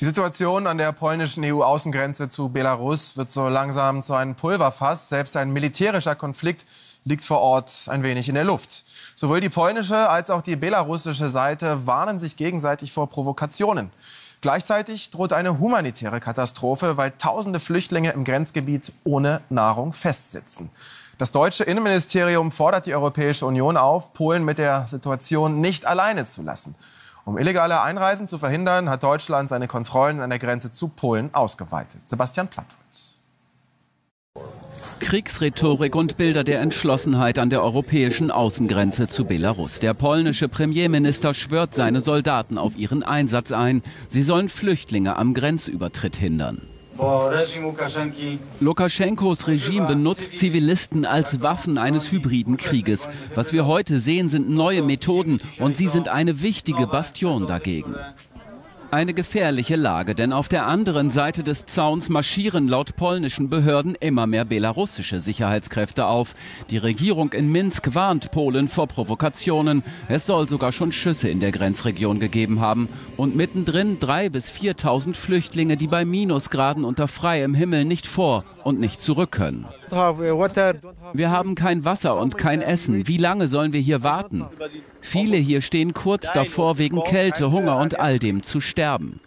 Die Situation an der polnischen EU-Außengrenze zu Belarus wird so langsam zu einem Pulverfass. Selbst ein militärischer Konflikt liegt vor Ort ein wenig in der Luft. Sowohl die polnische als auch die belarussische Seite warnen sich gegenseitig vor Provokationen. Gleichzeitig droht eine humanitäre Katastrophe, weil tausende Flüchtlinge im Grenzgebiet ohne Nahrung festsitzen. Das deutsche Innenministerium fordert die Europäische Union auf, Polen mit der Situation nicht alleine zu lassen. Um illegale Einreisen zu verhindern, hat Deutschland seine Kontrollen an der Grenze zu Polen ausgeweitet. Sebastian Plattwitz. Kriegsrhetorik und Bilder der Entschlossenheit an der europäischen Außengrenze zu Belarus. Der polnische Premierminister schwört seine Soldaten auf ihren Einsatz ein. Sie sollen Flüchtlinge am Grenzübertritt hindern. Lukaschenkos Regime benutzt Zivilisten als Waffen eines hybriden Krieges. Was wir heute sehen, sind neue Methoden und sie sind eine wichtige Bastion dagegen. Eine gefährliche Lage, denn auf der anderen Seite des Zauns marschieren laut polnischen Behörden immer mehr belarussische Sicherheitskräfte auf. Die Regierung in Minsk warnt Polen vor Provokationen. Es soll sogar schon Schüsse in der Grenzregion gegeben haben. Und mittendrin 3.000 bis 4.000 Flüchtlinge, die bei Minusgraden unter freiem Himmel nicht vor und nicht zurück können. Wir haben kein Wasser und kein Essen. Wie lange sollen wir hier warten? Viele hier stehen kurz davor, wegen Kälte, Hunger und all dem zu sterben.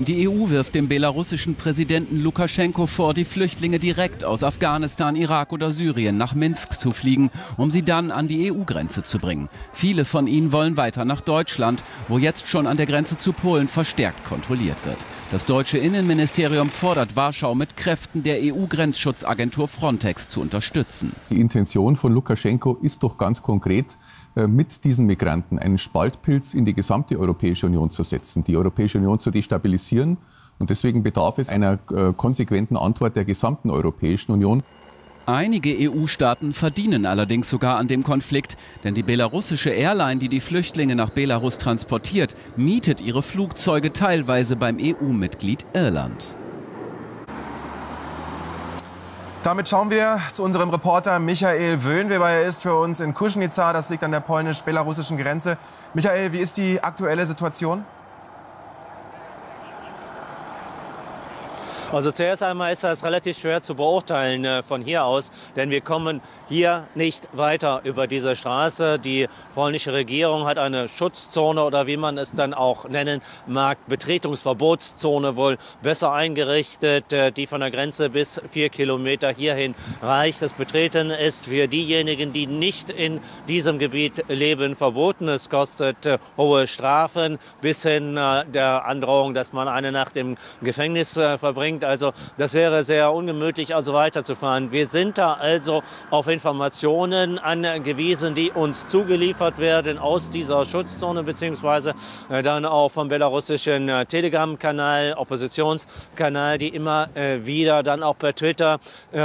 Die EU wirft dem belarussischen Präsidenten Lukaschenko vor, die Flüchtlinge direkt aus Afghanistan, Irak oder Syrien nach Minsk zu fliegen, um sie dann an die EU-Grenze zu bringen. Viele von ihnen wollen weiter nach Deutschland, wo jetzt schon an der Grenze zu Polen verstärkt kontrolliert wird. Das deutsche Innenministerium fordert Warschau mit Kräften der EU-Grenzschutzagentur Frontex zu unterstützen. Die Intention von Lukaschenko ist doch ganz konkret, mit diesen Migranten einen Spaltpilz in die gesamte Europäische Union zu setzen, die Europäische Union zu destabilisieren. Und deswegen bedarf es einer äh, konsequenten Antwort der gesamten Europäischen Union. Einige EU-Staaten verdienen allerdings sogar an dem Konflikt, denn die belarussische Airline, die die Flüchtlinge nach Belarus transportiert, mietet ihre Flugzeuge teilweise beim EU-Mitglied Irland. Damit schauen wir zu unserem Reporter Michael Wöhnweber. Er ist für uns in Kuschnica, das liegt an der polnisch-belarussischen Grenze. Michael, wie ist die aktuelle Situation? Also zuerst einmal ist das relativ schwer zu beurteilen äh, von hier aus, denn wir kommen hier nicht weiter über diese Straße. Die polnische Regierung hat eine Schutzzone oder wie man es dann auch nennen mag, Betretungsverbotszone wohl besser eingerichtet, äh, die von der Grenze bis vier Kilometer hierhin reicht. Das Betreten ist für diejenigen, die nicht in diesem Gebiet leben, verboten. Es kostet äh, hohe Strafen bis hin der Androhung, dass man eine Nacht im Gefängnis verbringt bringt. Also das wäre sehr ungemütlich, also weiterzufahren. Wir sind da also auf Informationen angewiesen, die uns zugeliefert werden aus dieser Schutzzone beziehungsweise äh, dann auch vom belarussischen äh, Telegram-Kanal, Oppositionskanal, die immer äh, wieder dann auch per Twitter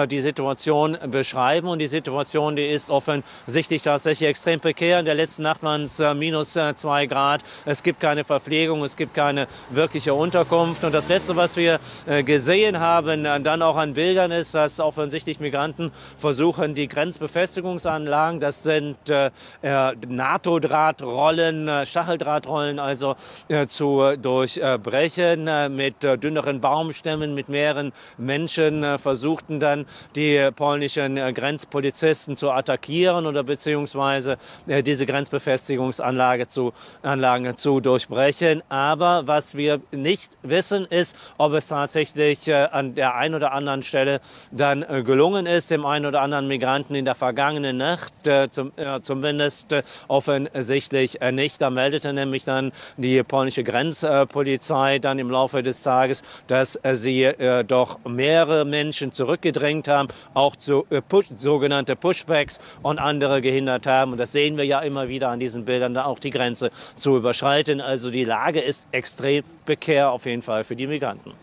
die Situation beschreiben. Und die Situation, die ist offensichtlich tatsächlich extrem prekär. In der letzten Nacht waren es minus zwei Grad. Es gibt keine Verpflegung, es gibt keine wirkliche Unterkunft. Und das Letzte, was wir gesehen gesehen haben, dann auch an Bildern ist, dass offensichtlich Migranten versuchen, die Grenzbefestigungsanlagen, das sind äh, äh NATO-Drahtrollen, äh, Stacheldrahtrollen, also äh, zu durchbrechen. Äh, mit dünneren Baumstämmen, mit mehreren Menschen versuchten dann die polnischen Grenzpolizisten zu attackieren oder beziehungsweise diese Grenzbefestigungsanlage zu, Anlagen zu durchbrechen. Aber was wir nicht wissen, ist, ob es tatsächlich tatsächlich äh, an der einen oder anderen Stelle dann äh, gelungen ist, dem einen oder anderen Migranten in der vergangenen Nacht, äh, zum, zumindest offensichtlich nicht. Da meldete nämlich dann die polnische Grenzpolizei dann im Laufe des Tages, dass sie doch mehrere Menschen zurückgedrängt haben, auch zu push, sogenannte Pushbacks und andere gehindert haben. Und das sehen wir ja immer wieder an diesen Bildern, da auch die Grenze zu überschreiten. Also die Lage ist extrem prekär auf jeden Fall für die Migranten.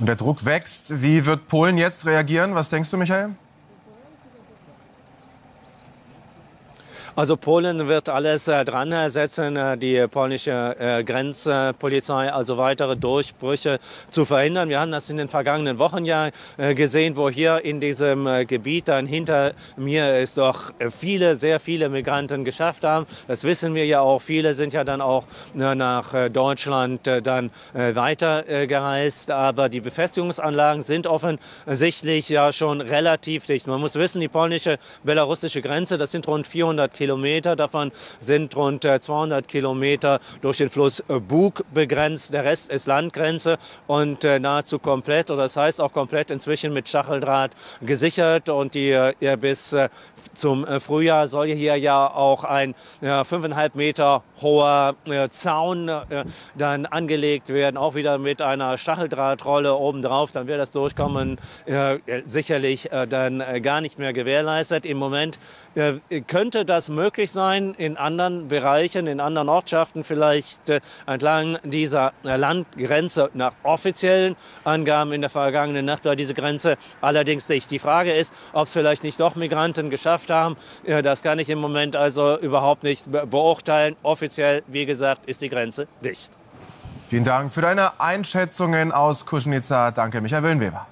Und der Druck wächst. Wie wird Polen jetzt reagieren? Was denkst du, Michael? Also Polen wird alles äh, dran setzen, äh, die polnische äh, Grenzpolizei, also weitere Durchbrüche zu verhindern. Wir haben das in den vergangenen Wochen ja gesehen, wo hier in diesem Gebiet dann hinter mir es doch viele, sehr viele Migranten geschafft haben. Das wissen wir ja auch. Viele sind ja dann auch nach Deutschland dann weitergereist. Aber die Befestigungsanlagen sind offensichtlich ja schon relativ dicht. Man muss wissen, die polnische belarussische Grenze, das sind rund 400 Kilometer. Kilometer. Davon sind rund 200 Kilometer durch den Fluss Bug begrenzt. Der Rest ist Landgrenze und äh, nahezu komplett, oder das heißt auch komplett inzwischen mit Stacheldraht gesichert. Und die äh, bis äh, zum Frühjahr soll hier ja auch ein fünfeinhalb Meter hoher Zaun dann angelegt werden, auch wieder mit einer Stacheldrahtrolle obendrauf. Dann wird das Durchkommen sicherlich dann gar nicht mehr gewährleistet. Im Moment könnte das möglich sein, in anderen Bereichen, in anderen Ortschaften vielleicht äh, entlang dieser äh, Landgrenze nach offiziellen Angaben in der vergangenen Nacht war diese Grenze allerdings dicht. Die Frage ist, ob es vielleicht nicht doch Migranten geschafft haben. Äh, das kann ich im Moment also überhaupt nicht beurteilen. Offiziell, wie gesagt, ist die Grenze dicht. Vielen Dank für deine Einschätzungen aus Kuschnitzer. Danke, Michael Wöhnweber.